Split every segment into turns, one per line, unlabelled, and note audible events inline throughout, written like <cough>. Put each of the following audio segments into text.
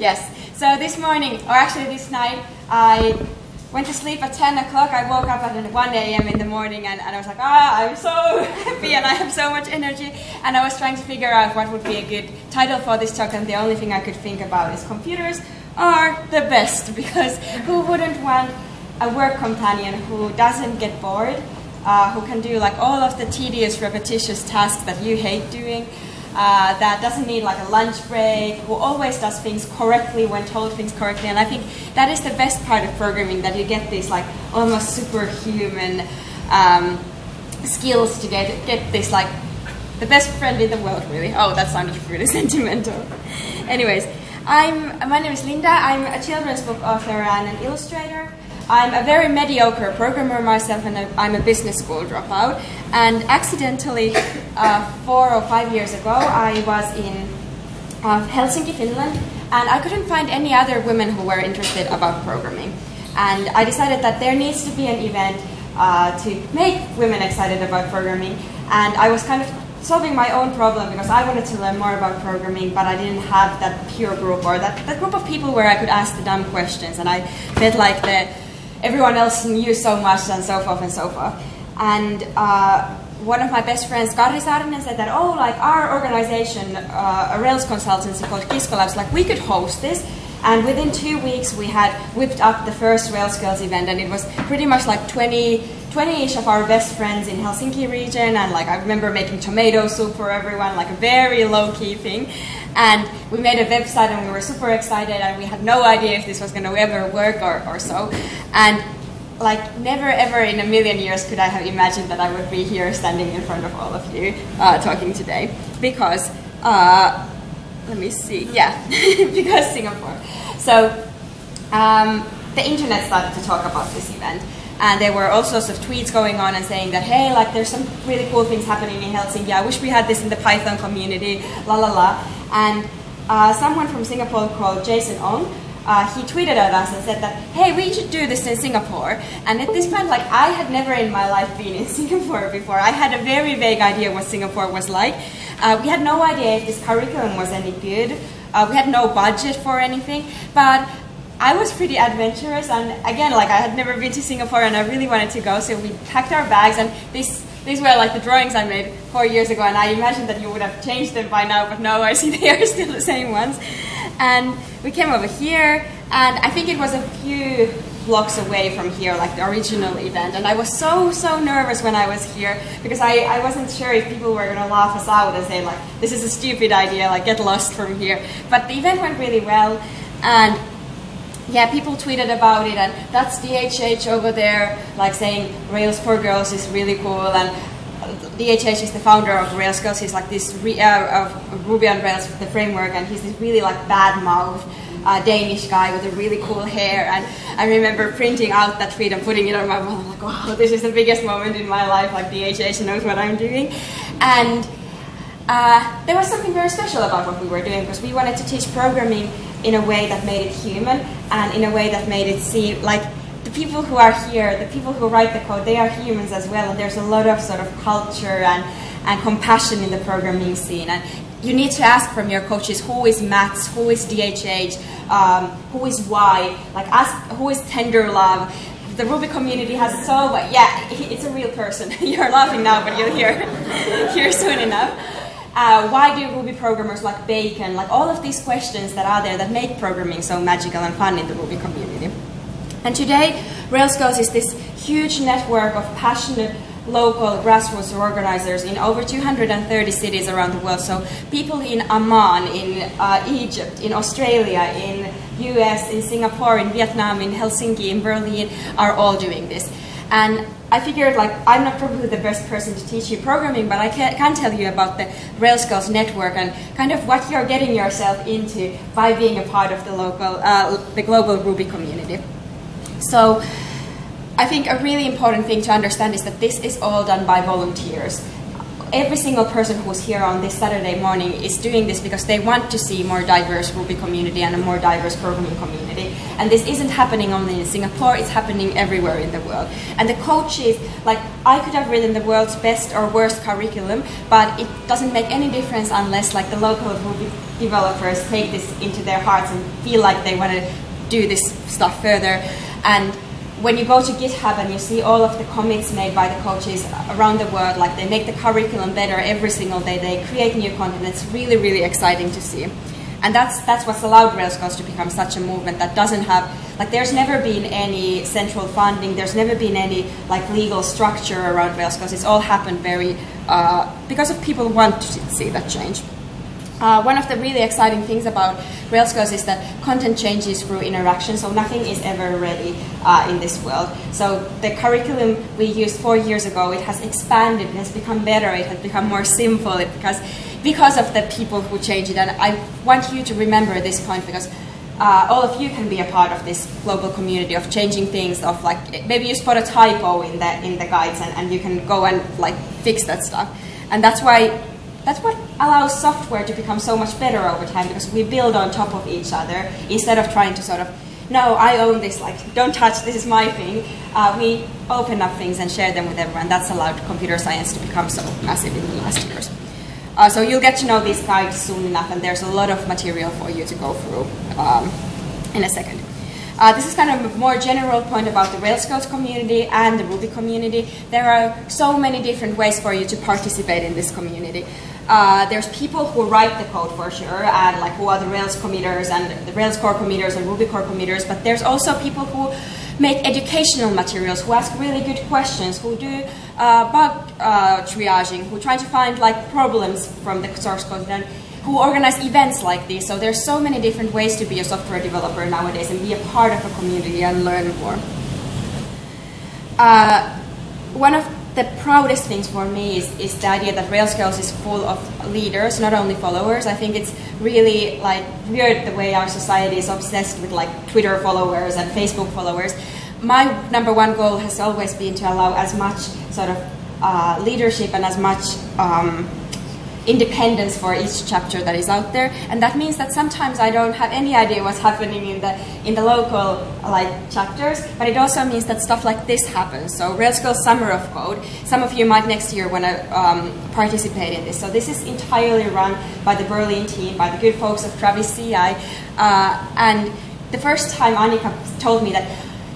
Yes. So this morning, or actually this night, I went to sleep at 10 o'clock. I woke up at 1 a.m. in the morning and, and I was like, ah, I'm so <laughs> happy and I have so much energy. And I was trying to figure out what would be a good title for this talk, and the only thing I could think about is computers are the best <laughs> because who wouldn't want a work companion who doesn't get bored, uh, who can do like all of the tedious, repetitious tasks that you hate doing, uh, that doesn't need like a lunch break, who always does things correctly when told things correctly. And I think that is the best part of programming, that you get these like almost superhuman um, skills to get, get this like the best friend in the world, really. Oh, that sounded really <laughs> sentimental. Anyways, I'm, my name is Linda. I'm a children's book author and an illustrator. I'm a very mediocre programmer myself, and I'm a business school dropout. And accidentally, uh, four or five years ago, I was in uh, Helsinki, Finland, and I couldn't find any other women who were interested about programming. And I decided that there needs to be an event uh, to make women excited about programming. And I was kind of solving my own problem because I wanted to learn more about programming, but I didn't have that peer group or that, that group of people where I could ask the dumb questions. And I felt like the everyone else knew so much and so forth and so forth. And uh, one of my best friends, Karri Saarinen, said that, oh, like our organization, uh, a Rails consultancy called Kisko Labs, like we could host this. And within two weeks, we had whipped up the first Rails Girls event, and it was pretty much like 20, 20-ish of our best friends in Helsinki region, and like I remember making tomato soup for everyone, like a very low-key thing. And we made a website and we were super excited and we had no idea if this was going to ever work or, or so. And like never ever in a million years could I have imagined that I would be here standing in front of all of you uh, talking today because uh, let me see yeah <laughs> because Singapore so um, the internet started to talk about this event and there were all sorts of tweets going on and saying that hey like there's some really cool things happening in Helsinki I wish we had this in the Python community la la la and uh, someone from Singapore called Jason Ong, uh, he tweeted at us and said that, hey, we should do this in Singapore. And at this point, like, I had never in my life been in <laughs> Singapore before. I had a very vague idea what Singapore was like. Uh, we had no idea if this curriculum was any good. Uh, we had no budget for anything. But I was pretty adventurous, and again, like, I had never been to Singapore, and I really wanted to go, so we packed our bags, and this these were like the drawings I made four years ago, and I imagined that you would have changed them by now, but no, I see <laughs> they are still the same ones. And we came over here, and I think it was a few blocks away from here, like the original event. And I was so, so nervous when I was here because I, I wasn't sure if people were going to laugh us out and say, like, this is a stupid idea, like, get lost from here. But the event went really well, and yeah, people tweeted about it, and that's DHH over there, like saying Rails for Girls is really cool, and DHH is the founder of Rails Girls. He's like this re, uh, of Ruby on Rails, the framework, and he's this really like bad mouth uh, Danish guy with a really cool hair. And I remember printing out that tweet and putting it on my wall. I'm <laughs> like, wow, this is the biggest moment in my life. Like DHH knows what I'm doing, and. Uh, there was something very special about what we were doing because we wanted to teach programming in a way that made it human and in a way that made it seem like the people who are here, the people who write the code, they are humans as well, and there's a lot of sort of culture and, and compassion in the programming scene. And you need to ask from your coaches who is Matz, who is DHH, um, who is Y, like ask who is Tenderlove. The Ruby community has so yeah, it's a real person. <laughs> You're laughing now, but you'll hear <laughs> hear soon enough. Uh, why do Ruby programmers like bacon? Like all of these questions that are there that make programming so magical and fun in the Ruby community. And today, Rails Girls is this huge network of passionate local grassroots organizers in over 230 cities around the world. So people in Amman, in uh, Egypt, in Australia, in US, in Singapore, in Vietnam, in Helsinki, in Berlin are all doing this. And I figured like I'm not probably the best person to teach you programming, but I can, can tell you about the Rails Girls network and kind of what you're getting yourself into by being a part of the local, uh, the global Ruby community. So I think a really important thing to understand is that this is all done by volunteers. every single person who's here on this Saturday morning is doing this because they want to see more diverse Ruby community and a more diverse programming community. And this isn't happening only in Singapore, it's happening everywhere in the world. And the coaches, like, I could have written the world's best or worst curriculum, but it doesn't make any difference unless, like, the local Ruby developers take this into their hearts and feel like they want to do this stuff further. And when you go to GitHub and you see all of the commits made by the coaches around the world, like they make the curriculum better every single day, they create new content, it's really, really exciting to see. And that's, that's what's allowed Rails Girls to become such a movement that doesn't have, like there's never been any central funding, there's never been any like legal structure around Rails Girls, it's all happened very, uh, because of people want to see that change. Uh, one of the really exciting things about Rails Girls is that content changes through interaction, so nothing is ever ready uh, in this world. So the curriculum we used four years ago, it has expanded, it has become better, it has become more simple, because, because of the people who change it. And I want you to remember this point because uh, all of you can be a part of this global community of changing things of like maybe you spot a typo in the in the guides and, and you can go and like fix that stuff and that's why that's what allows software to become so much better over time because we build on top of each other instead of trying to sort of, no, I own this, like, don't touch, this is my thing. Uh, we open up things and share them with everyone. That's allowed computer science to become so massive in the last years. Uh, so you'll get to know these guides soon enough, and there's a lot of material for you to go through um, in a second. Uh, this is kind of a more general point about the Rails Girls community and the Ruby community. There are so many different ways for you to participate in this community. Uh, there's people who write the code for sure, and like who are the Rails committers and the Rails core committers and Ruby core committers, but there's also people who make educational materials, who ask really good questions, who do uh, bug uh, triaging, who try to find like problems from the source code, and who organize events like this. So there's so many different ways to be a software developer nowadays and be a part of a community and learn more. Uh, one of the proudest things for me is, is the idea that Rails Girls is full of leaders, not only followers. I think it's really like weird the way our society is obsessed with like Twitter followers and Facebook followers. My number one goal has always been to allow as much sort of uh, leadership and as much um, independence for each chapter that is out there. And that means that sometimes I don't have any idea what's <laughs> happening in the in the local like chapters but it also means that stuff like this happens. So Rails Girls Summer of Code some of you might next year want to um, participate in this. So this is entirely run by the Berlin team by the good folks of Travis CI uh, and the first time Annika told me that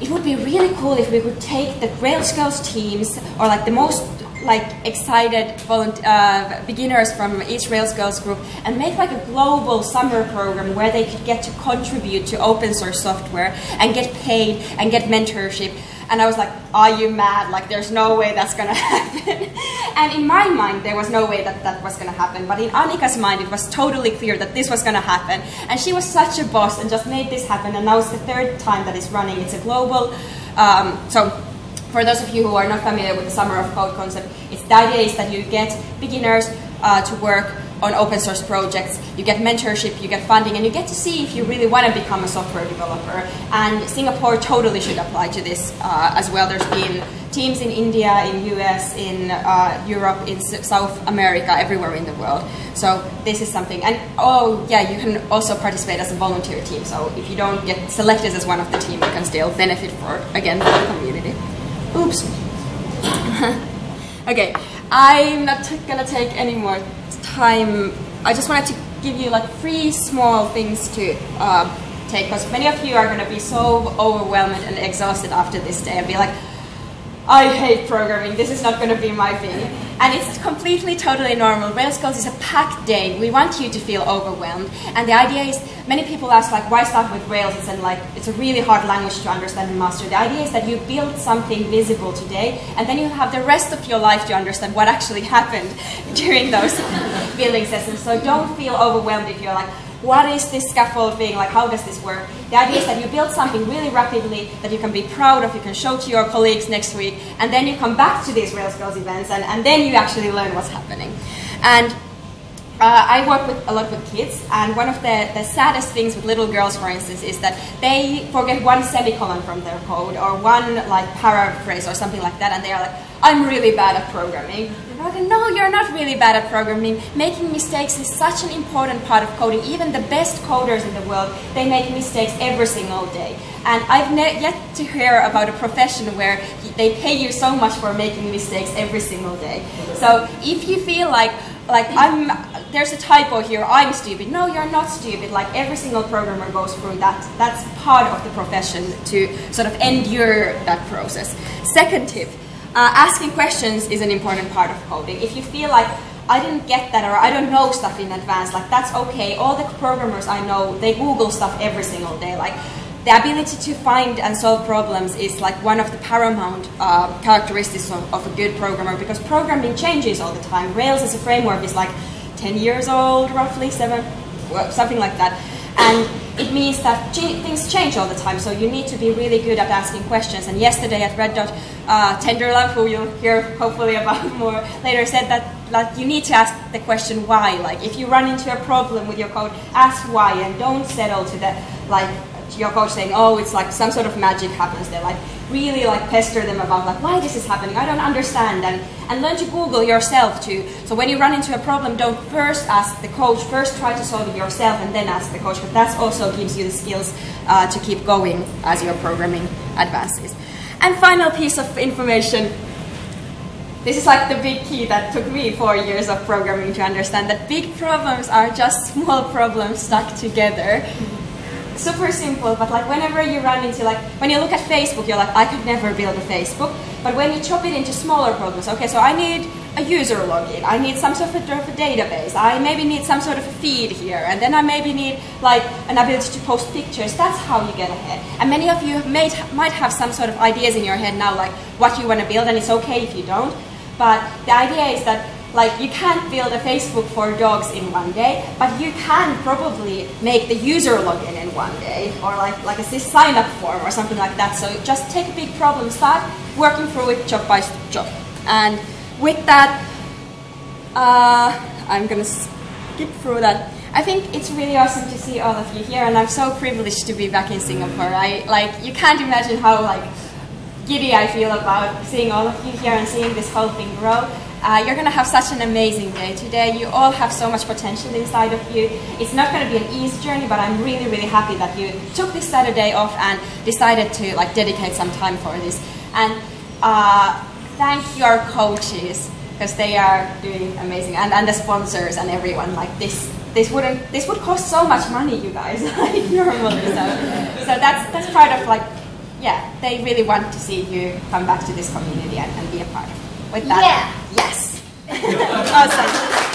it would be really cool if we could take the Rails Girls teams or like the most like excited uh, beginners from Rails Girls group and make like a global summer program where they could get to contribute to open source software and get paid and get mentorship. And I was like, are you mad? Like, there's no way that's gonna <laughs> happen. and in my mind, there was no way that that was gonna happen. But in Annika's mind, it was totally clear that this was gonna happen. And she was such a boss and just made this happen. And now it's the third time that it's running. It's a global, um, so for those of you who are not familiar with the Summer of Code concept, it's, the idea is that you get beginners uh, to work on open source projects, you get mentorship, you get funding, and you get to see if you really want to become a software developer. And Singapore totally should apply to this uh, as well. There's been teams in India, in US, in uh, Europe, in South America, everywhere in the world. So this is something. And oh yeah, you can also participate as a volunteer team. So if you don't get selected as one of the team, you can still benefit for again the community. Oops. <laughs> okay, I'm not gonna take any more time. I just wanted to give you like three small things to uh, take because many of you are gonna be so overwhelmed and exhausted after this day and be like, I hate programming, this is not going to be my thing. And it's completely, totally normal. Rails Girls is a packed day. We want you to feel overwhelmed. And the idea is, many people ask, like, why start with Rails? It's, an, like, it's a really hard language to understand and master. The idea is that you build something visible today, and then you have the rest of your life to understand what actually happened <laughs> during those <laughs> building sessions. So don't feel overwhelmed if you're like, what is this scaffolding, like how does this work? The idea is that you build something really rapidly that you can be proud of, you can show to your colleagues next week, and then you come back to these Rails Girls events, and, and then you actually learn what's happening. And uh, I work with a lot with kids, and one of the, the saddest things with little girls, for instance, is that they forget one semicolon from their code or one like paraphrase or something like that, and they are like, "I'm really bad at programming." No, you're not really bad at programming. Making mistakes is such an important part of coding. Even the best coders in the world, they make mistakes every single day. And I've yet to hear about a profession where they pay you so much for making mistakes every single day. So if you feel like like I'm there's a typo here, I'm stupid. No, you're not stupid. Like every single programmer goes through that. That's part of the profession to sort of endure that process. Second tip, uh, asking questions is an important part of coding. If you feel like I didn't get that or I don't know stuff in advance, like that's okay. All the programmers I know, they Google stuff every single day. Like the ability to find and solve problems is like one of the paramount uh, characteristics of, of, a good programmer because programming changes all the time. Rails as a framework is like 10 years old, roughly, seven, something like that. And it means that things change all the time, so you need to be really good at asking questions. And yesterday at Red Dot, uh, Tenderlove, who you'll hear hopefully about <laughs> more later, said that like, you need to ask the question why. Like if you run into a problem with your code, ask why and don't settle to the like your coach saying, oh, it's like some sort of magic happens there. Like really like pester them about like why this is happening. I don't understand and, and learn to Google yourself too. So when you run into a problem, don't first ask the coach, first try to solve it yourself and then ask the coach. But that also gives you the skills uh, to keep going as your programming advances. And final piece of information this is like the big key that took me four years of programming to understand that big problems are just <laughs> small problems stuck together super simple, but like whenever you run into like, when you look at Facebook, you're like, I could never build a Facebook. But when you chop it into smaller problems, okay, so I need a user login, I need some sort of a database, I maybe need some sort of a feed here, and then I maybe need like an ability to post pictures. That's how you get ahead. And many of you may, might have some sort of ideas in your head now, like what you want to build, and it's okay if you don't. But the idea is that like you can't build a Facebook for dogs in one day, but you can probably make the user login in one day, or like like a sign up form or something like that. So just take a big problem, start working through it job by job. And with that, uh, I'm gonna skip through that. I think it's really awesome to see all of you here, and I'm so privileged to be back in Singapore. I like you can't imagine how like giddy I feel about seeing all of you here and seeing this whole thing grow. Uh, you're going to have such an amazing day today. You all have so much potential inside of you. It's not going to be an easy journey, but I'm really, really happy that you took this Saturday off and decided to like dedicate some time for this. And uh, thank your coaches because they are doing amazing, and, and the sponsors and everyone. Like this, this wouldn't, this would cost so much money, you guys, <laughs> like normally. So, so that's that's part of like, yeah, they really want to see you come back to this community and, and be a part of. With that,
yeah.
Yes. <laughs> awesome.